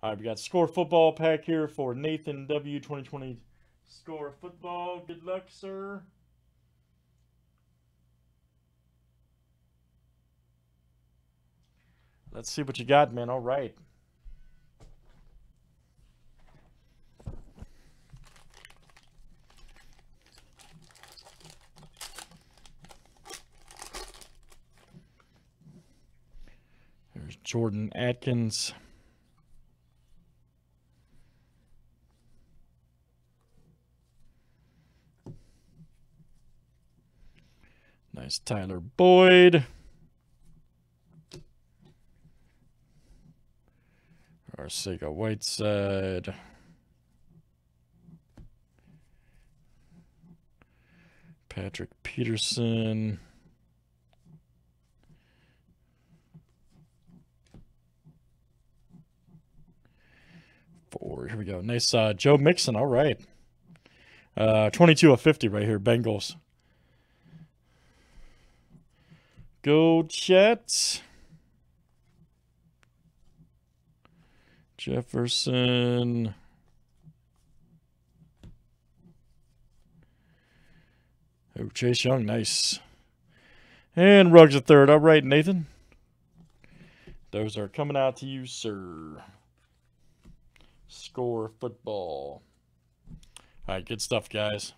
All right, we got score football pack here for Nathan W. 2020 score football. Good luck, sir. Let's see what you got, man. All right. There's Jordan Akins. Nice Tyler Boyd. Our Arcega Whiteside. Patrick Peterson. Four. Here we go. Nice uh, Joe Mixon. All right. Uh, 22 of 50 right here. Bengals. Go Jets. Jefferson. Oh, Chase Young, nice. And Ruggs a third. All right, Nathan. Those are coming out to you, sir. Score football. All right, good stuff, guys.